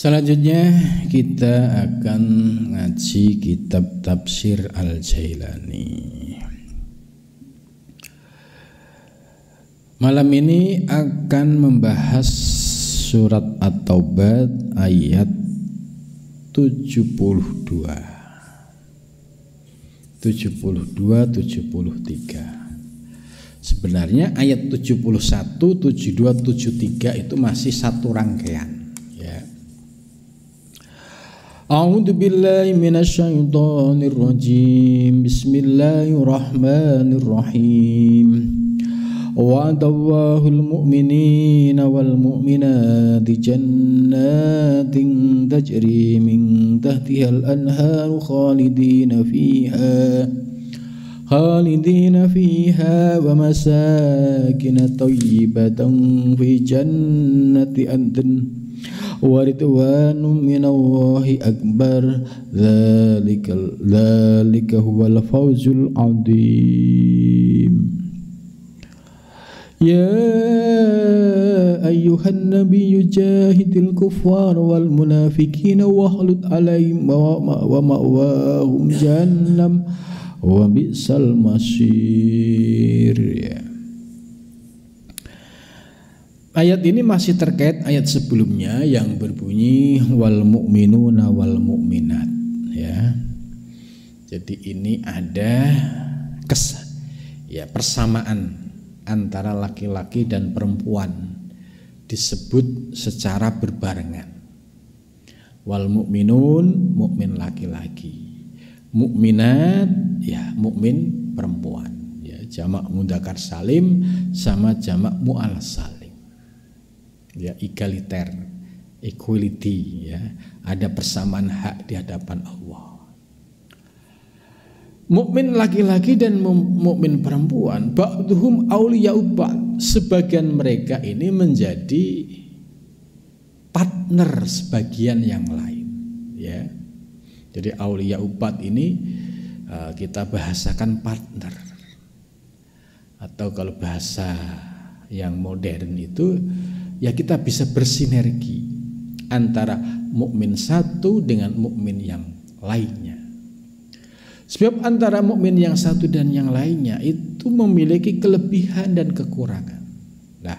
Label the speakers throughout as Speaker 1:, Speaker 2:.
Speaker 1: Selanjutnya kita akan ngaji kitab tafsir Al-Jailani. Malam ini akan membahas surat At-Taubah ayat 72. 72 73. Sebenarnya ayat 71, 72, 73 itu masih satu rangkaian أعوذ بالله من الشيطان الرجيم. بسم الله الرحمن الرحيم. وعد الله المؤمنين والمؤمنات جنات تجري من تحتها الأنهار خالدين فيها خالدين فيها ومساكن طيبة في جنة أدن. ورضوان من الله أكبر. ذلك ذلك هو الفوز العظيم. يا أيها النبي جاهد الكفار والمنافقين واخلد عليهم ومأواهم جهنم وبئس المصير. Ayat ini masih terkait ayat sebelumnya yang berbunyi wal mu'minuna wal mu'minat ya. Jadi ini ada kes ya persamaan antara laki-laki dan perempuan disebut secara berbarengan. Wal mu'minun mukmin laki-laki. Mukminat ya mukmin perempuan ya jamak mudakar salim sama jamak mu'al salim ya egaliter, equality ya, ada persamaan hak di hadapan Allah. Mukmin laki-laki dan mukmin perempuan, ba'dhum auliya'u Sebagian mereka ini menjadi partner sebagian yang lain, ya. Jadi aulia ubat ini uh, kita bahasakan partner. Atau kalau bahasa yang modern itu ya kita bisa bersinergi antara mukmin satu dengan mukmin yang lainnya. Sebab antara mukmin yang satu dan yang lainnya itu memiliki kelebihan dan kekurangan. Nah,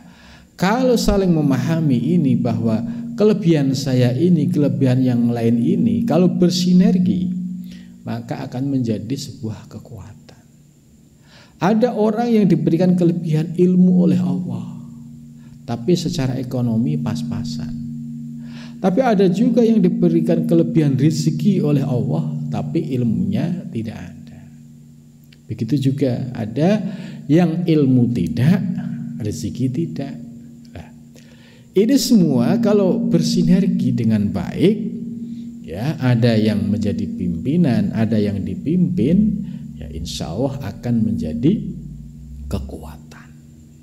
Speaker 1: kalau saling memahami ini bahwa kelebihan saya ini, kelebihan yang lain ini, kalau bersinergi, maka akan menjadi sebuah kekuatan. Ada orang yang diberikan kelebihan ilmu oleh Allah tapi secara ekonomi pas-pasan. Tapi ada juga yang diberikan kelebihan rezeki oleh Allah, tapi ilmunya tidak ada. Begitu juga ada yang ilmu tidak, rezeki tidak. Nah, ini semua kalau bersinergi dengan baik, ya ada yang menjadi pimpinan, ada yang dipimpin, ya insya Allah akan menjadi kekuatan.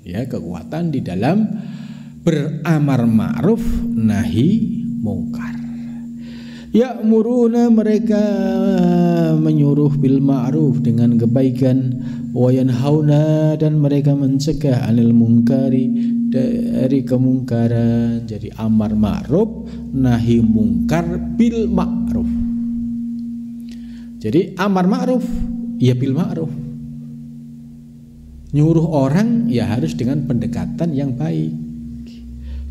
Speaker 1: Ya kekuatan di dalam beramar ma'ruf nahi mungkar. Ya muruna mereka menyuruh bil ma'ruf dengan kebaikan. Wayan hauna dan mereka mencegah anil mungkari dari kemungkaran. Jadi amar ma'ruf nahi mungkar bil ma'ruf. Jadi amar ma'ruf ya bil ma'ruf nyuruh orang ya harus dengan pendekatan yang baik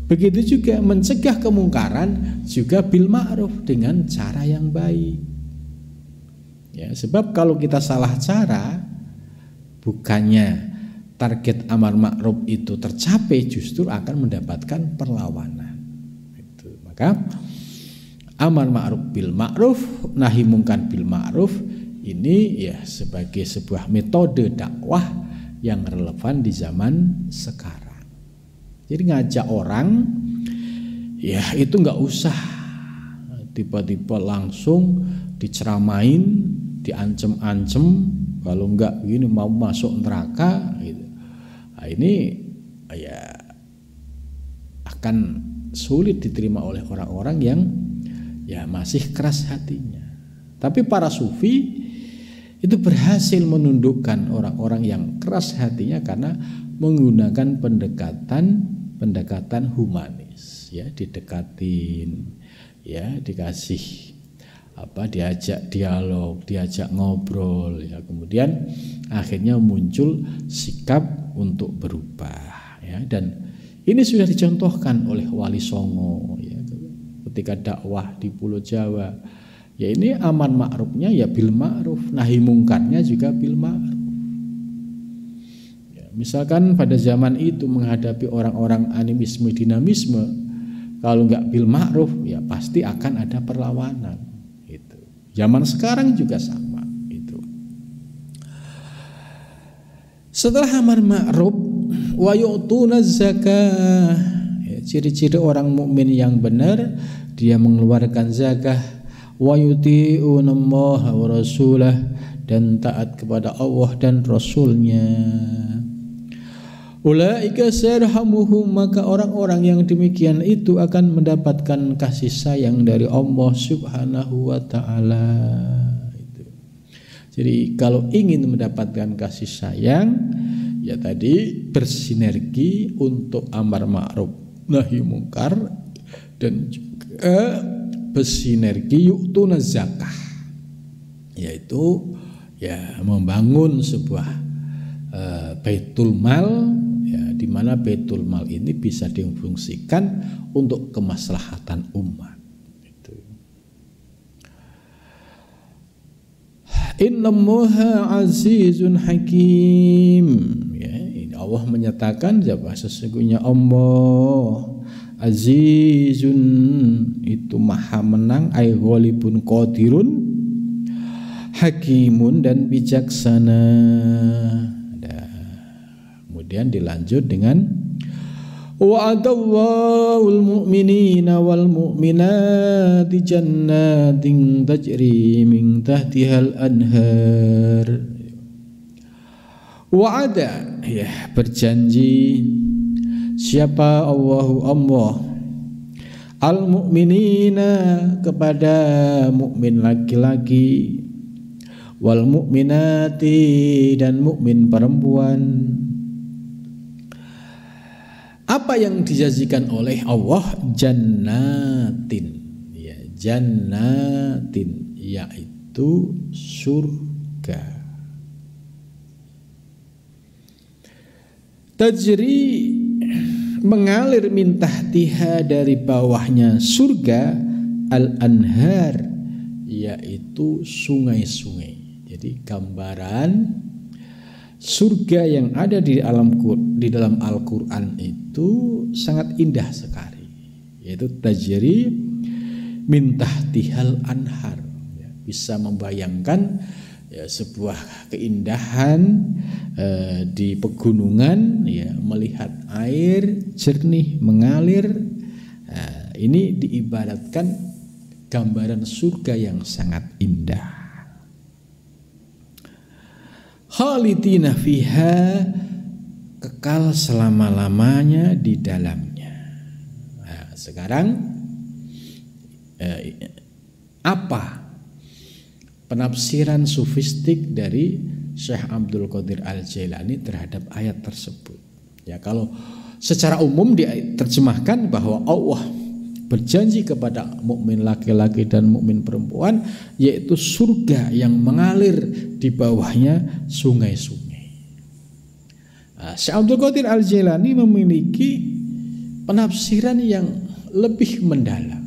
Speaker 1: Begitu juga mencegah kemungkaran juga bil ma'ruf dengan cara yang baik. Ya, sebab kalau kita salah cara bukannya target amar ma'ruf itu tercapai justru akan mendapatkan perlawanan. Itu. Maka amar ma'ruf bil ma'ruf, nahi mungkar bil ma'ruf ini ya sebagai sebuah metode dakwah yang relevan di zaman sekarang. Jadi ngajak orang ya itu nggak usah tiba-tiba langsung diceramain, diancem-ancem kalau nggak begini mau masuk neraka gitu. Nah, ini ya akan sulit diterima oleh orang-orang yang ya masih keras hatinya. Tapi para sufi itu berhasil menundukkan orang-orang yang keras hatinya karena menggunakan pendekatan pendekatan humanis ya didekatin ya dikasih apa diajak dialog, diajak ngobrol ya. Kemudian akhirnya muncul sikap untuk berubah ya dan ini sudah dicontohkan oleh Wali Songo ya ketika dakwah di Pulau Jawa. Ya ini aman ma'rufnya ya bil ma'ruf, nahi mungkarnya juga bil ma'ruf. Ya, misalkan pada zaman itu menghadapi orang-orang animisme dinamisme, kalau nggak bil ma'ruf ya pasti akan ada perlawanan. Zaman sekarang juga sama itu. Setelah amar ma'ruf wa yu'tuna zakah. Ya, ciri-ciri orang mukmin yang benar dia mengeluarkan zakah wa yuti'una wa rasulah dan taat kepada Allah dan Rasulnya. Ulaika sayarhamuhum maka orang-orang yang demikian itu akan mendapatkan kasih sayang dari Allah Subhanahu wa taala. Jadi kalau ingin mendapatkan kasih sayang ya tadi bersinergi untuk amar ma'ruf nahi mungkar dan juga bersinergi yuktuna zakah yaitu ya membangun sebuah uh, baitul mal di mana Baitul Mal ini bisa difungsikan untuk kemaslahatan umat. Itu. Innallaha azizun hakim. Ya, Allah menyatakan siapa sesungguhnya Allah azizun itu maha menang ay ghalibun qadirun hakimun dan bijaksana. Kemudian dilanjut dengan Wa'adallahul mu'minina wal mu'minati jannatin tajri min tahtihal anhar. Wa'ada. Ya berjanji siapa Allahu Allah? Al mu'minina kepada mukmin laki-laki. Wal mu'minati dan mukmin perempuan. Apa yang dijanjikan oleh Allah? Jannatin. Ya jannatin yaitu surga. Tajri mengalir mintah tiha dari bawahnya surga al-anhar yaitu sungai-sungai. Jadi gambaran surga yang ada di alam di dalam Al-Qur'an itu sangat indah sekali yaitu tajri mintah tihal anhar. Ya, bisa membayangkan ya, sebuah keindahan eh, di pegunungan ya melihat air jernih mengalir eh, ini diibaratkan gambaran surga yang sangat indah khalidina fiha kekal selama-lamanya di dalamnya. Nah, sekarang eh, apa penafsiran sufistik dari Syekh Abdul Qadir Al-Jailani terhadap ayat tersebut? Ya, kalau secara umum diterjemahkan bahwa Allah berjanji kepada mukmin laki-laki dan mukmin perempuan yaitu surga yang mengalir di bawahnya sungai-sungai. Nah, Syekh Abdul Qadir Al-Jailani memiliki penafsiran yang lebih mendalam.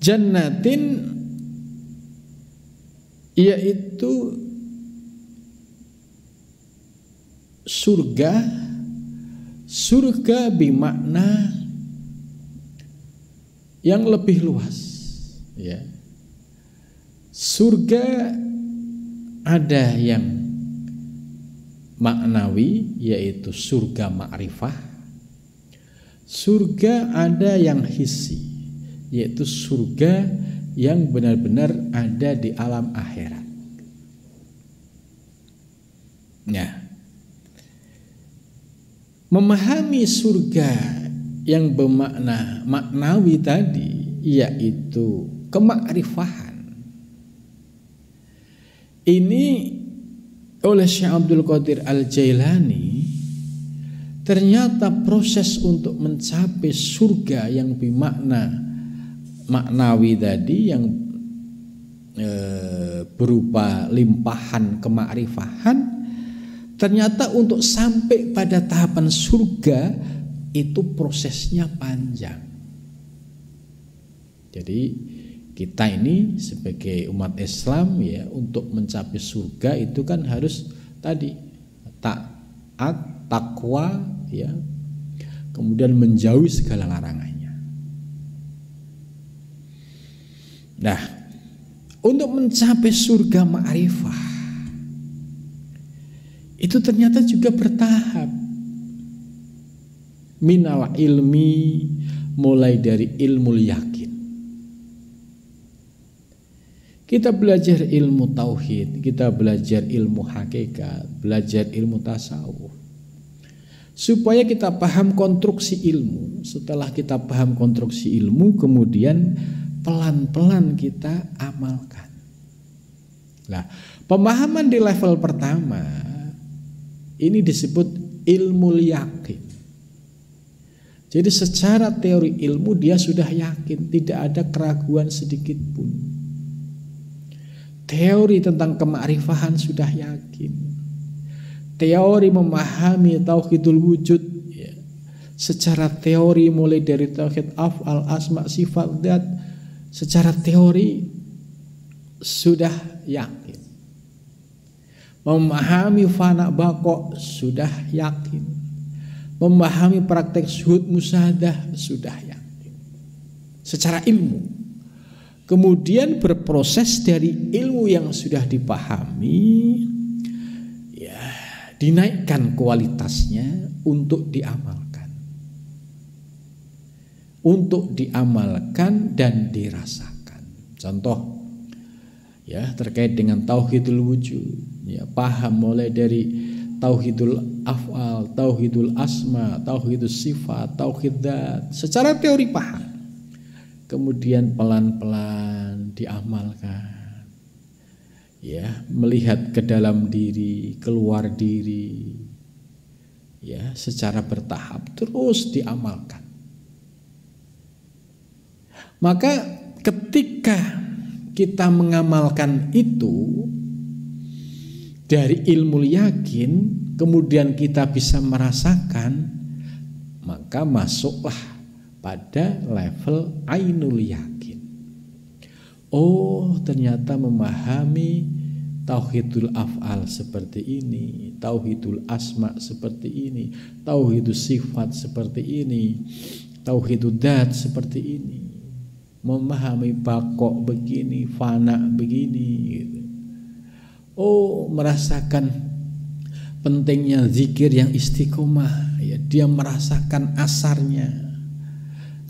Speaker 1: Jannatin yaitu surga surga bermakna yang lebih luas ya. Surga ada yang maknawi yaitu surga ma'rifah surga ada yang hisi yaitu surga yang benar-benar ada di alam akhirat ya memahami surga yang bermakna maknawi tadi yaitu kemakrifahan. Ini oleh Syekh Abdul Qadir Al-Jailani ternyata proses untuk mencapai surga yang bermakna maknawi tadi yang e, berupa limpahan kemakrifahan ternyata untuk sampai pada tahapan surga itu prosesnya panjang. Jadi kita ini sebagai umat Islam ya untuk mencapai surga itu kan harus tadi taat, takwa ya. Kemudian menjauhi segala larangannya. Nah, untuk mencapai surga ma'rifah itu ternyata juga bertahap. Minal ilmi mulai dari ilmu yakin. Kita belajar ilmu tauhid, kita belajar ilmu hakikat, belajar ilmu tasawuf. Supaya kita paham konstruksi ilmu. Setelah kita paham konstruksi ilmu, kemudian pelan-pelan kita amalkan. Nah, pemahaman di level pertama ini disebut ilmu yakin. Jadi secara teori ilmu dia sudah yakin, tidak ada keraguan sedikit pun teori tentang kemakrifahan sudah yakin. Teori memahami tauhidul wujud ya. secara teori mulai dari tauhid afal, asma, sifat, secara teori sudah yakin. Memahami fana bako sudah yakin. Memahami praktek suhud musadah sudah yakin. Secara ilmu kemudian berproses dari ilmu yang sudah dipahami ya dinaikkan kualitasnya untuk diamalkan untuk diamalkan dan dirasakan contoh ya terkait dengan tauhidul wujud ya paham mulai dari tauhidul afal tauhidul asma tauhidul sifat tauhid secara teori paham kemudian pelan-pelan diamalkan. Ya, melihat ke dalam diri, keluar diri. Ya, secara bertahap terus diamalkan. Maka ketika kita mengamalkan itu dari ilmu yakin, kemudian kita bisa merasakan, maka masuklah pada level ainul yakin. Oh, ternyata memahami tauhidul af'al seperti ini, tauhidul asma seperti ini, tauhidul sifat seperti ini, tauhidul dat seperti ini. Memahami bakok begini, fana begini gitu. Oh, merasakan pentingnya zikir yang istiqomah ya, dia merasakan asarnya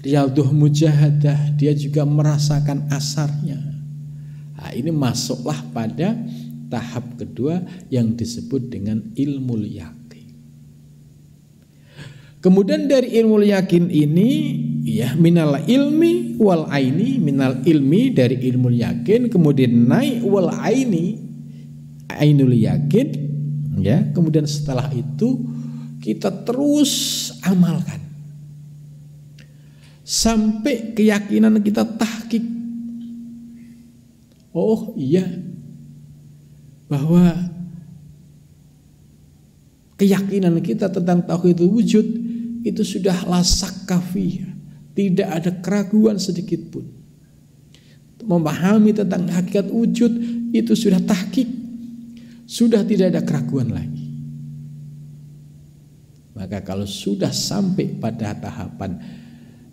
Speaker 1: Riyadhuh mujahadah dia juga merasakan asarnya. Nah, ini masuklah pada tahap kedua yang disebut dengan ilmu yakin. Kemudian dari ilmu yakin ini ya minal ilmi wal aini minal ilmi dari ilmu yakin kemudian naik wal aini ainul yakin ya. Kemudian setelah itu kita terus amalkan. Sampai keyakinan kita tahkik. Oh iya, bahwa keyakinan kita tentang tauhid wujud itu sudah lasak kafir, tidak ada keraguan sedikit pun. Memahami tentang hakikat wujud itu sudah tahkik, sudah tidak ada keraguan lagi. Maka kalau sudah sampai pada tahapan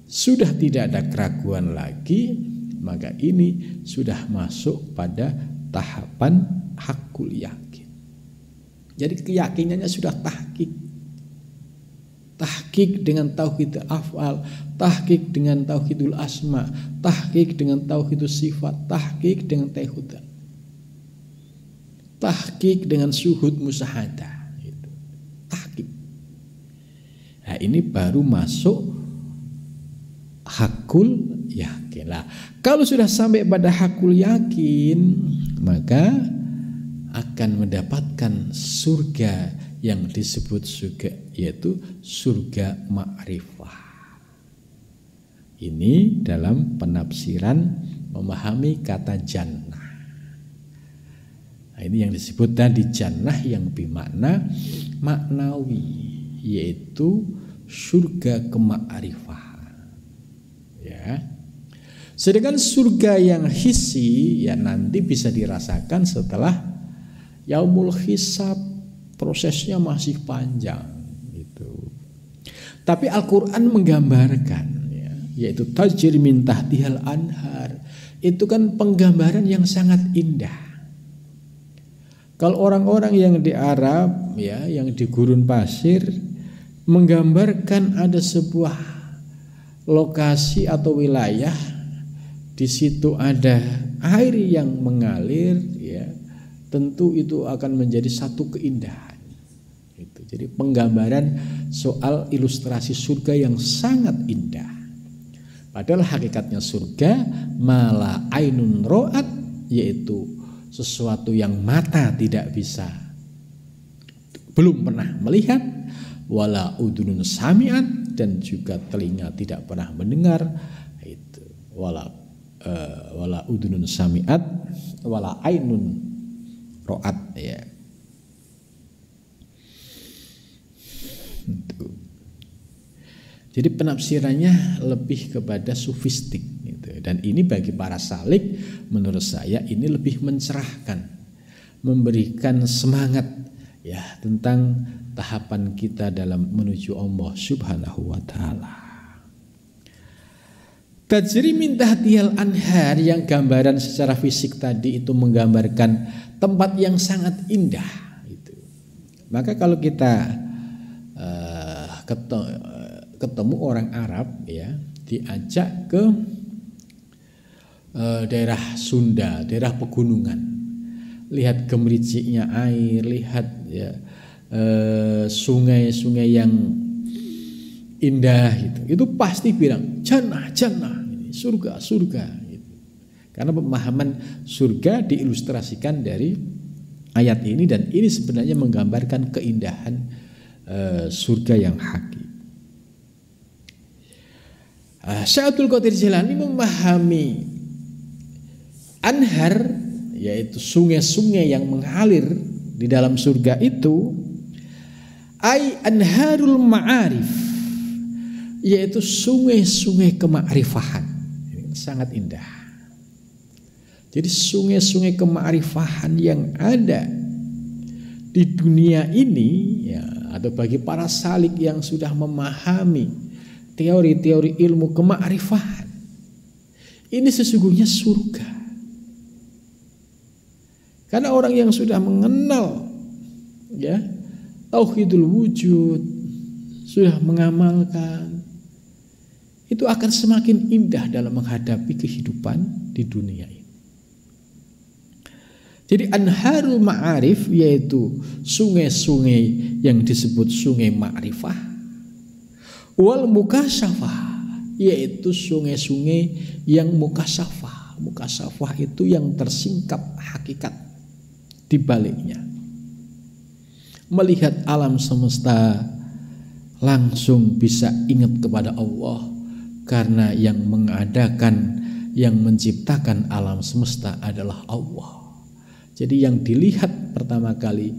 Speaker 1: sudah tidak ada keraguan lagi, maka ini sudah masuk pada tahapan hakul yakin. Jadi keyakinannya sudah tahkik. Tahkik dengan tauhid afal, tahkik dengan tauhidul asma, tahkik dengan tauhidul sifat, tahkik dengan tauhid. Tahkik dengan suhud musahadah. Gitu. Tahkik. Nah ini baru masuk hakul yakin. Lah, kalau sudah sampai pada hakul yakin, maka akan mendapatkan surga yang disebut surga yaitu surga ma'rifah. Ini dalam penafsiran memahami kata jannah. Nah, ini yang disebut tadi jannah yang bermakna maknawi yaitu surga kema'rifah. Ya. Sedangkan surga yang hisi ya nanti bisa dirasakan setelah yaumul hisab prosesnya masih panjang gitu. Tapi Al-Qur'an menggambarkan ya, yaitu tajir min tahtihal anhar. Itu kan penggambaran yang sangat indah. Kalau orang-orang yang di Arab ya, yang di gurun pasir menggambarkan ada sebuah lokasi atau wilayah di situ ada air yang mengalir tentu itu akan menjadi satu keindahan. Itu jadi penggambaran soal ilustrasi surga yang sangat indah. Padahal hakikatnya surga malah ainun roat yaitu sesuatu yang mata tidak bisa belum pernah melihat wala udunun samiat dan juga telinga tidak pernah mendengar itu. Wala uh, wala udunun samiat wala ainun roat ya Jadi penafsirannya lebih kepada sufistik gitu. Dan ini bagi para salik menurut saya ini lebih mencerahkan, memberikan semangat ya tentang tahapan kita dalam menuju Allah Subhanahu wa taala. Tajri min tahtiyal anhar yang gambaran secara fisik tadi itu menggambarkan tempat yang sangat indah itu. Maka kalau kita uh, ketemu, orang Arab ya diajak ke uh, daerah Sunda, daerah pegunungan. Lihat gemericiknya air, lihat ya eh, sungai-sungai uh, yang indah itu. Itu pasti bilang jannah, jannah surga, surga. Gitu. Karena pemahaman surga diilustrasikan dari ayat ini dan ini sebenarnya menggambarkan keindahan uh, surga yang hakiki. Uh, Syaikhul Qadir Jilani memahami anhar yaitu sungai-sungai yang mengalir di dalam surga itu ai anharul ma'arif yaitu sungai-sungai kemakrifahan sangat indah. Jadi sungai-sungai kemarifahan yang ada di dunia ini ya atau bagi para salik yang sudah memahami teori-teori ilmu kemarifahan ini sesungguhnya surga. Karena orang yang sudah mengenal ya tauhidul wujud sudah mengamalkan itu akan semakin indah dalam menghadapi kehidupan di dunia ini. Jadi anharul ma'arif yaitu sungai-sungai yang disebut sungai ma'rifah. Wal mukasyafah yaitu sungai-sungai yang mukasafah. Mukasafah itu yang tersingkap hakikat di baliknya. Melihat alam semesta langsung bisa ingat kepada Allah karena yang mengadakan yang menciptakan alam semesta adalah Allah. Jadi yang dilihat pertama kali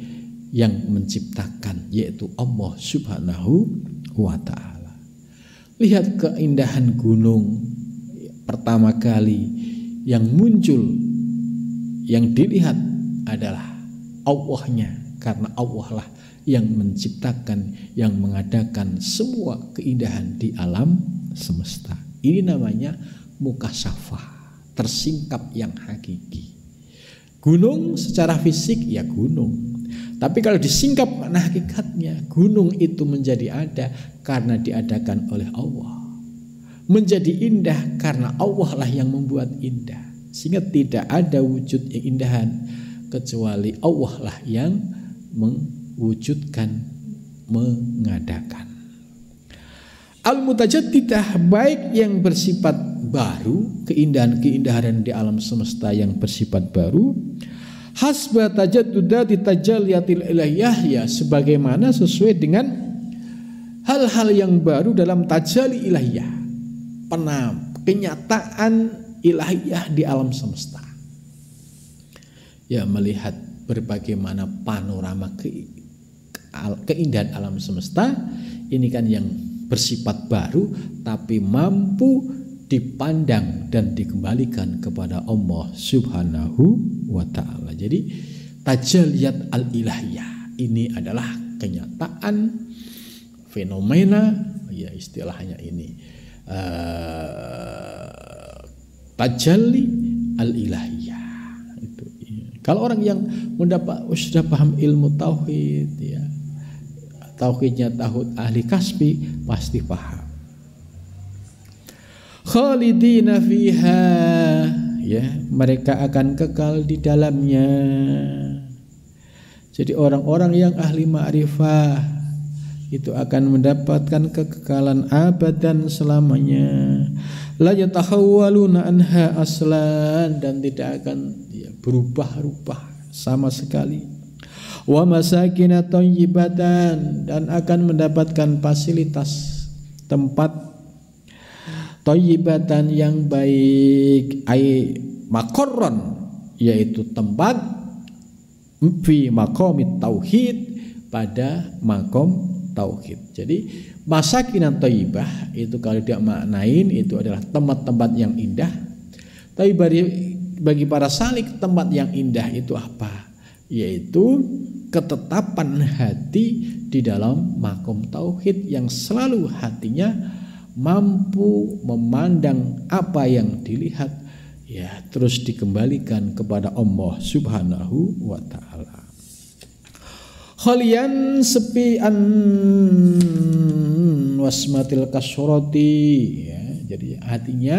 Speaker 1: yang menciptakan yaitu Allah Subhanahu wa taala. Lihat keindahan gunung pertama kali yang muncul yang dilihat adalah Allahnya karena Allah lah yang menciptakan yang mengadakan semua keindahan di alam semesta. Ini namanya mukasafah, tersingkap yang hakiki. Gunung secara fisik ya gunung. Tapi kalau disingkap makna hakikatnya, gunung itu menjadi ada karena diadakan oleh Allah. Menjadi indah karena Allah lah yang membuat indah. Sehingga tidak ada wujud yang indahan kecuali Allah lah yang mewujudkan, mengadakan. Al-mutajaddidah baik yang bersifat baru, keindahan-keindahan di alam semesta yang bersifat baru, hasba tajaddudati tajalliyatil ilahiyah ya sebagaimana sesuai dengan hal-hal yang baru dalam tajalli ilahiyah. penam kenyataan ilahiyah di alam semesta. Ya melihat berbagai mana panorama ke, keindahan alam semesta ini kan yang bersifat baru tapi mampu dipandang dan dikembalikan kepada Allah Subhanahu wa taala. Jadi tajaliyat al-ilahiyah ini adalah kenyataan fenomena ya istilahnya ini uh, tajalli al-ilahiyah itu. Ya. Kalau orang yang mendapat sudah paham ilmu tauhid ya tauhidnya tauhid ahli kasbi pasti paham. Khalidina fiha ya mereka akan kekal di dalamnya. Jadi orang-orang yang ahli ma'rifah itu akan mendapatkan kekekalan abadan selamanya. La yatahawwaluna anha aslan dan tidak akan ya, berubah-ubah sama sekali wa masakin dan akan mendapatkan fasilitas tempat Toyibatan yang baik ay makoron yaitu tempat fi makomit tauhid pada makom tauhid. Jadi masakinan toyibah itu kalau dia maknain itu adalah tempat-tempat yang indah. Tapi bagi para salik tempat yang indah itu apa? Yaitu ketetapan hati di dalam makom tauhid yang selalu hatinya mampu memandang apa yang dilihat ya terus dikembalikan kepada Allah Subhanahu wa taala. Khalian sepi an wasmatil kasroti ya. Jadi hatinya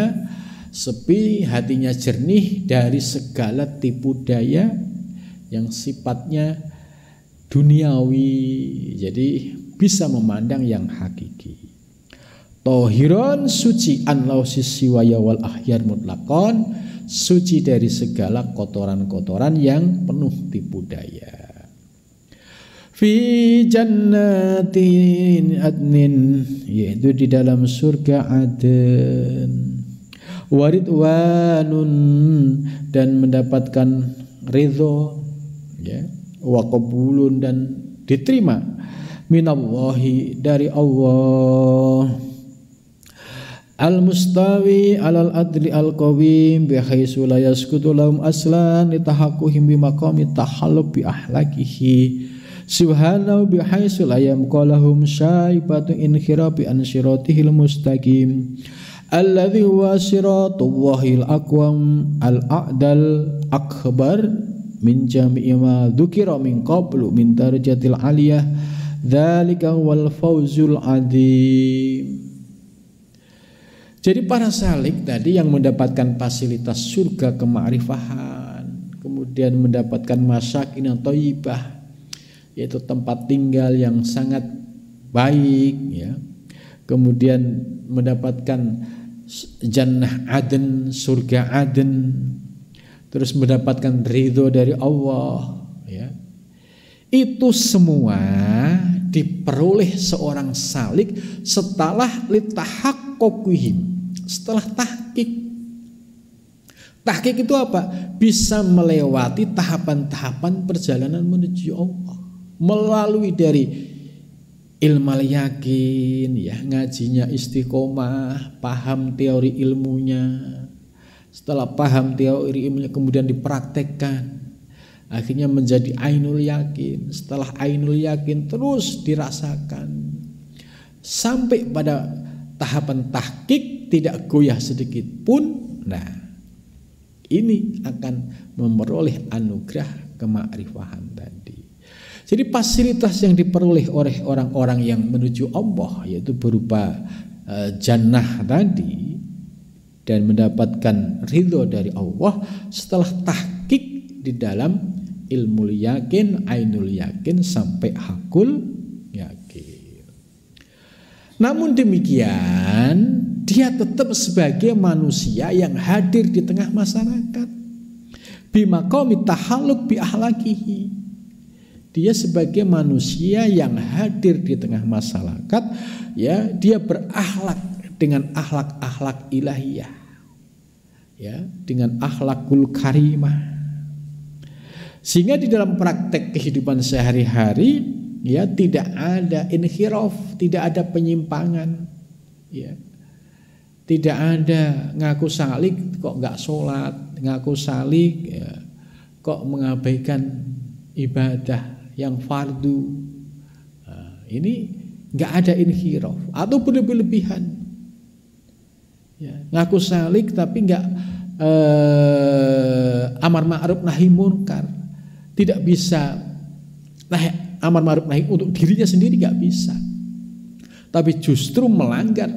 Speaker 1: sepi, hatinya jernih dari segala tipu daya yang sifatnya duniawi. Jadi bisa memandang yang hakiki. Tohiron suci an lausis siwaya wal ahyar mutlakon suci dari segala kotoran-kotoran yang penuh tipu daya. Fi jannatin adnin yaitu di dalam surga Aden. Waridwanun dan mendapatkan ridho ya wa dan diterima minallahi dari Allah. Al mustawi alal adli al qawim bi haitsu la yaskutu lahum aslan litahaqquhim bi maqami tahallub bi ahlakihi. Subhanahu bi haitsu la yamqalahum syaibatu inhirabi an siratihil mustaqim. Alladhi huwa siratullahil aqwam al a'dal akbar min jami'i ma dzukira min qablu min darajatil aliyah dzalika wal fawzul adzim jadi para salik tadi yang mendapatkan fasilitas surga kema'rifahan, kemudian mendapatkan masakin atau ibah, yaitu tempat tinggal yang sangat baik, ya. kemudian mendapatkan jannah aden, surga aden, terus mendapatkan ridho dari Allah, ya. Itu semua diperoleh seorang salik setelah litahak kokuhim setelah tahkik. Tahkik itu apa? Bisa melewati tahapan-tahapan perjalanan menuju Allah. Melalui dari ilmu yakin, ya ngajinya istiqomah, paham teori ilmunya. Setelah paham teori ilmunya kemudian dipraktekkan. Akhirnya menjadi ainul yakin. Setelah ainul yakin terus dirasakan. Sampai pada tahapan tahkik tidak goyah sedikit pun. Nah, ini akan memperoleh anugerah kemakrifahan tadi. Jadi fasilitas yang diperoleh oleh orang-orang yang menuju Allah yaitu berupa uh, jannah tadi dan mendapatkan ridho dari Allah setelah tahkik di dalam ilmu yakin, ainul yakin sampai hakul namun demikian, dia tetap sebagai manusia yang hadir di tengah masyarakat. Bima tahaluk bi ahlakihi. Dia sebagai manusia yang hadir di tengah masyarakat, ya, dia berakhlak dengan akhlak-akhlak ilahiyah ya dengan akhlakul karimah. Sehingga di dalam praktek kehidupan sehari-hari ya tidak ada inhiraf tidak ada penyimpangan. Ya. Tidak ada ngaku salik kok nggak sholat ngaku salik ya, kok mengabaikan ibadah yang fardu. Nah, ini nggak ada inhiraf. Atau berlebih-lebihan ya, ngaku salik tapi nggak eh, amar ma'ruf nahi munkar. Tidak bisa nah amar ma'ruf nahi untuk dirinya sendiri nggak bisa. Tapi justru melanggar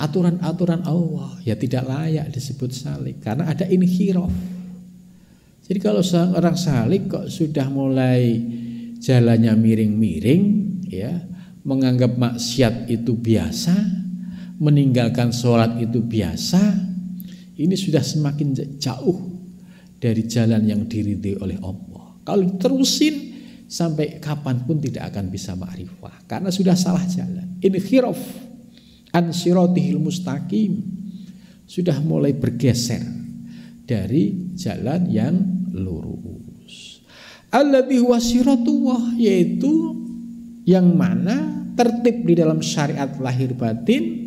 Speaker 1: aturan-aturan Allah. Ya tidak layak disebut salik karena ada inhiraf jadi kalau seorang salik kok sudah mulai jalannya miring-miring ya menganggap maksiat itu biasa meninggalkan sholat itu biasa, ini sudah semakin jauh dari jalan yang diridhoi oleh Allah. Kalau terusin sampai kapan pun tidak akan bisa ma'rifah karena sudah salah jalan. Ini khiraf an siratihil mustaqim sudah mulai bergeser dari jalan yang lurus. Alladhi huwa siratullah yaitu yang mana tertib di dalam syariat lahir batin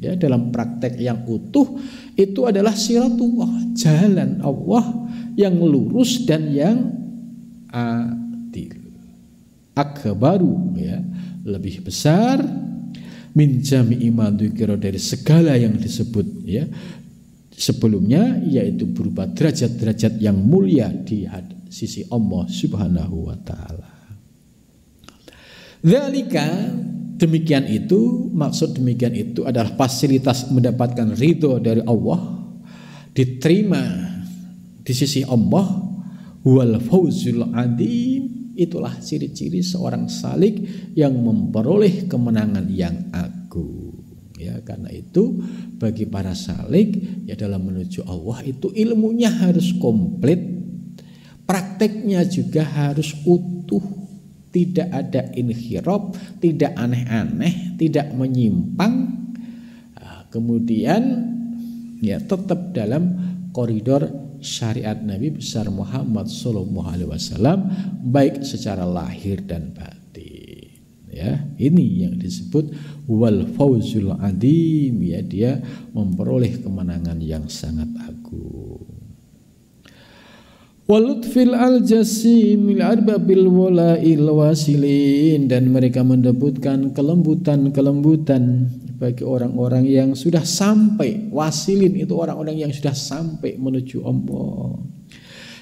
Speaker 1: ya dalam praktek yang utuh itu adalah siratullah jalan Allah yang lurus dan yang adil akbaru ya lebih besar min jami'i dari segala yang disebut ya sebelumnya yaitu berupa derajat-derajat yang mulia di sisi Allah Subhanahu wa taala. Dzalika Demikian itu, maksud demikian itu adalah fasilitas mendapatkan ridho dari Allah, diterima di sisi Allah, wal fauzul adim, itulah ciri-ciri seorang salik yang memperoleh kemenangan yang agung. Ya, karena itu bagi para salik ya dalam menuju Allah itu ilmunya harus komplit, prakteknya juga harus utuh tidak ada inhirop, tidak aneh-aneh, tidak menyimpang. Ah, kemudian ya tetap dalam koridor syariat Nabi besar Muhammad Sallallahu Alaihi Wasallam baik secara lahir dan batin. Ya, ini yang disebut wal fauzul adim ya dia memperoleh kemenangan yang sangat agung. Walutfil al jasimil arbabil wala'il wasilin. Dan mereka mendebutkan kelembutan-kelembutan bagi orang-orang yang sudah sampai wasilin. Itu orang-orang yang sudah sampai menuju Allah.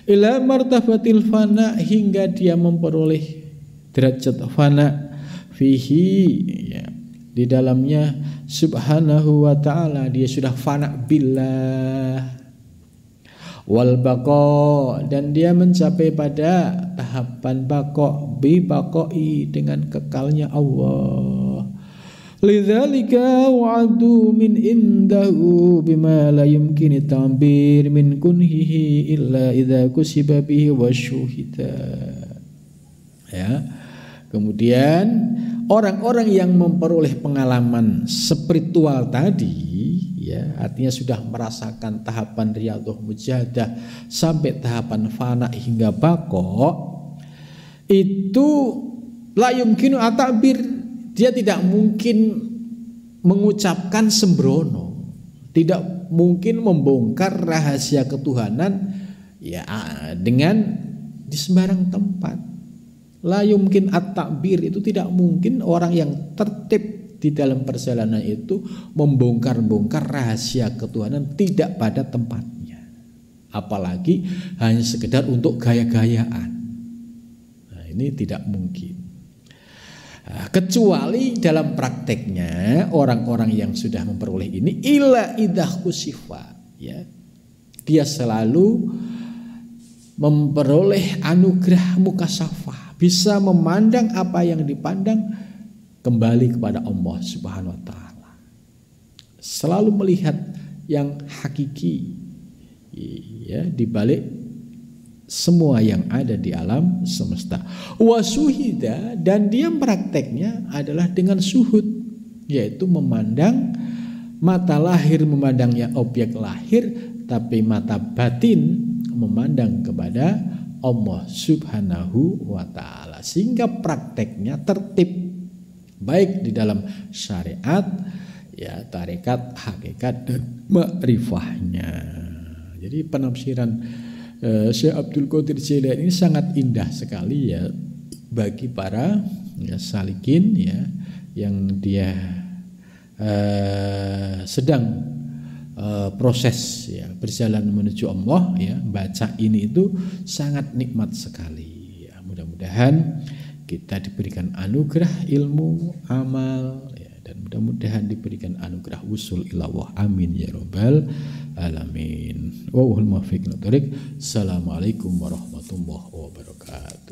Speaker 1: Ila martabatil fana hingga dia memperoleh derajat fana fihi. Ya, di dalamnya subhanahu wa ta'ala dia sudah fana billah wal bako dan dia mencapai pada tahapan bako bi bakoi dengan kekalnya Allah. Lidzalika wa'adu min indahu bima la yumkin ta'bir min kunhihi illa idza kusiba bihi wasyuhida ya. Kemudian orang-orang yang memperoleh pengalaman spiritual tadi ya. Artinya sudah merasakan tahapan riyadhah mujahadah sampai tahapan fana hingga bako itu la yumkinu atabir dia tidak mungkin mengucapkan sembrono tidak mungkin membongkar rahasia ketuhanan ya dengan di sembarang tempat. La yumkin itu tidak mungkin orang yang tertib di dalam perjalanan itu membongkar-bongkar rahasia ketuhanan tidak pada tempatnya. Apalagi hanya sekedar untuk gaya-gayaan. Nah, ini tidak mungkin. Nah, kecuali dalam prakteknya orang-orang yang sudah memperoleh ini ila idah kusifa ya. Dia selalu memperoleh anugerah mukasafah, bisa memandang apa yang dipandang kembali kepada Allah Subhanahu wa taala. Selalu melihat yang hakiki ya di balik semua yang ada di alam semesta. Wasuhida dan dia prakteknya adalah dengan suhud yaitu memandang mata lahir memandangnya objek lahir tapi mata batin memandang kepada Allah Subhanahu wa taala sehingga prakteknya tertib baik di dalam syariat ya tarekat hakikat dan makrifahnya jadi penafsiran uh, Syekh Abdul Qadir Jailani ini sangat indah sekali ya bagi para ya, salikin ya yang dia uh, sedang uh, proses ya berjalan menuju Allah ya baca ini itu sangat nikmat sekali ya. Mudah-mudahan kita diberikan anugerah ilmu amal ya dan mudah-mudahan diberikan anugerah usul ilallah amin ya robbal alamin. Wa Assalamualaikum warahmatullahi wabarakatuh